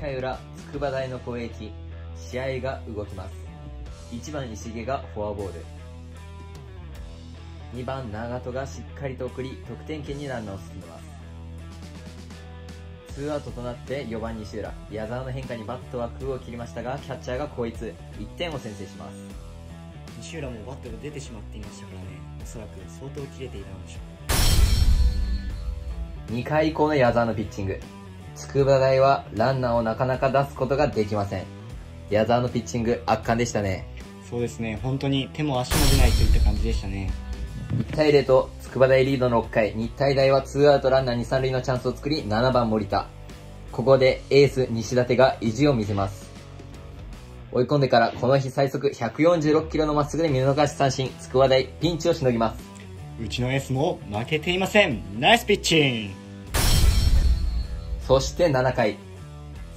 筑波大の攻撃試合が動きます。1番石毛がフォアボール。2番長戸がしっかりと送り得点圏にランナーを進めます。ツーアウトとなって4番西浦。矢沢の変化にバットは空を切りましたがキャッチャーが後逸1点を先制します。西浦もバットが出てしまっていましたからね。おそらく相当切れていたのでしょう。2回以降の矢沢のピッチング筑波大はランナーをなかなか出すことができません。矢沢のピッチング圧巻でしたね。そうですね。本当に手も足も出ないといった感じでしたね。1対0と筑波大リードの6回日体大は2アウトランナー2、3塁のチャンスを作り7番森田。ここでエース西舘が意地を見せます。追い込んでからこの日最速146キロのまっすぐで見逃し三振。筑波大ピンチをしのぎます。うちのエースも負けていません。ナイスピッチングそして7回。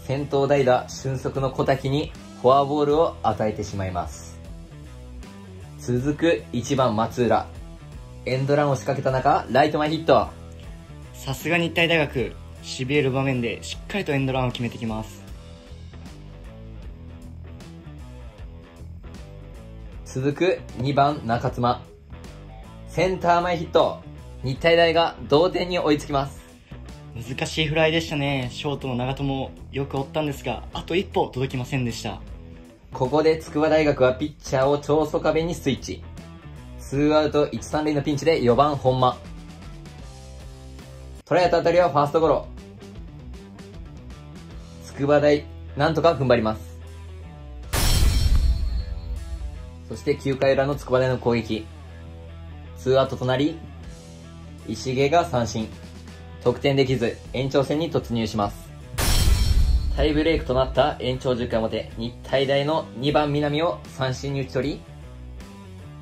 先頭代打俊足の小滝にフォアボールを与えてしまいます。続く1番松浦。エンドランを仕掛けた中ライト前ヒット。さすが日体大学。しびれる場面でしっかりとエンドランを決めてきます。続く2番中妻。センター前ヒット。日体大が同点に追いつきます難しいフライでしたねショートの長友よく追ったんですがあと一歩届きませんでしたここで筑波大学はピッチャーを長曽壁にスイッチ。ツーアウト1、3塁のピンチで4番本間。捉えた当たりはファーストゴロ。筑波大、なんとか踏ん張ります。そして9回裏の筑波大の攻撃。ツーアウトとなり、石毛が三振。得点できず、延長戦に突入します。タイブレークとなった延長10回表、日体大の2番南を三振に打ち取り、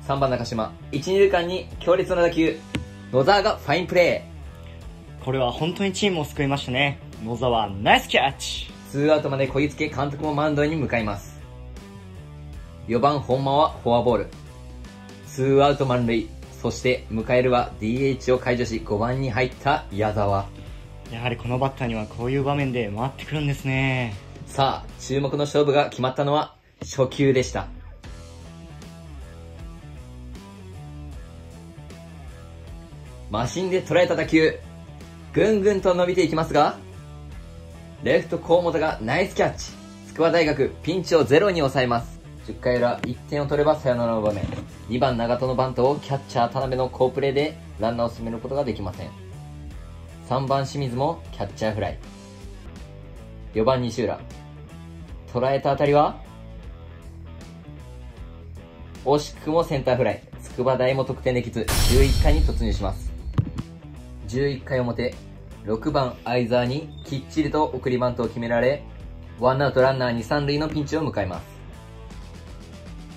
3番中島、1、2塁間に強烈な打球、野沢がファインプレー。これは本当にチームを救いましたね。野沢、ナイスキャッチ2アウトまでこぎつけ監督もマウンドに向かいます。4番本間はフォアボール。2アウト満塁。そして迎えるは DH を解除し5番に入った矢沢。やはりこのバッターにはこういう場面で回ってくるんですね。さあ、注目の勝負が決まったのは初球でした。マシンで捉えた打球、ぐんぐんと伸びていきますが、レフト河本がナイスキャッチ。筑波大学ピンチをゼロに抑えます。10回裏、1点を取ればサヨナラの場面。2番長戸のバントをキャッチャー田辺の好プレーでランナーを進めることができません。3番清水もキャッチャーフライ。4番西浦。捉えた当たりは惜しくもセンターフライ。筑波大も得点できず、11回に突入します。11回表、6番相沢にきっちりと送りバントを決められ、ワンアウトランナー2、3塁のピンチを迎えま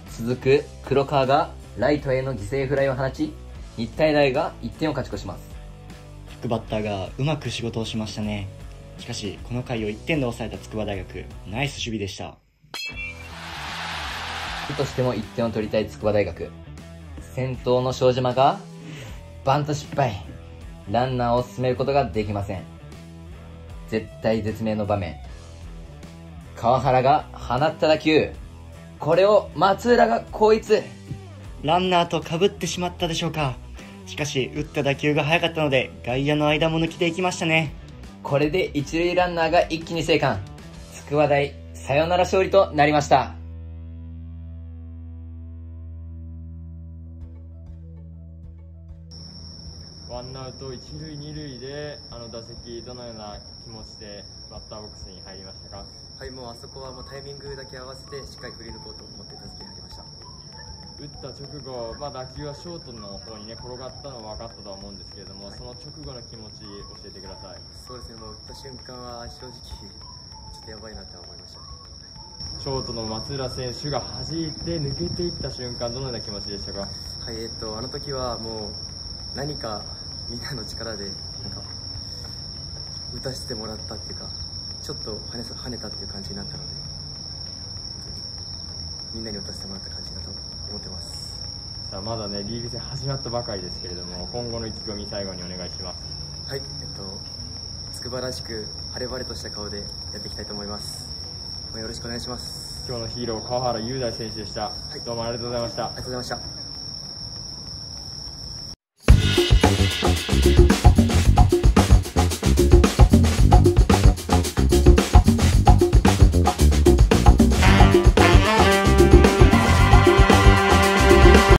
す。続く黒川がライトへの犠牲フライを放ち、日体大が1点を勝ち越します。各バッターがうまく仕事をしましたね。しかしこの回を1点で抑えた筑波大学ナイス守備でした。としても1点を取りたい筑波大学。先頭の庄島がバント失敗。ランナーを進めることができません。絶対絶命の場面。川原が放った打球。これを松浦が後逸ランナーとかぶってしまったでしょうか。しかし打った打球が速かったので外野の間も抜きていきましたね。これで一塁ランナーが一気に生還。筑波大サヨナラ勝利となりました。ワンアウト一塁二塁であの打席どのような気持ちでバッターボックスに入りましたか？はいもうあそこはもうタイミングだけ合わせてしっかり振り抜こうと思ってた打った直後、まあ、打球はショートの方にね転がったのは分かったとは思うんですけれども、はい、その直後の気持ち教えてください。そうですねもう打った瞬間は正直ちょっとやばいなって思いました。ねショートの松浦選手が弾いて抜けていった瞬間どのような気持ちでしたか？はいえっとあの時はもう何かみんなの力でなんか打たせてもらったっていうかちょっと跳ね跳ねたっていう感じになったのでみんなに打たせてもらった感じ思ってます。さあまだねリーグ戦始まったばかりですけれども、今後の意気込み最後にお願いします。はいえっと筑波らしく晴れ晴れとした顔でやっていきたいと思います。よろしくお願いします。今日のヒーロー川原雄大選手でした、どうもありがとうございました。ありがとうございました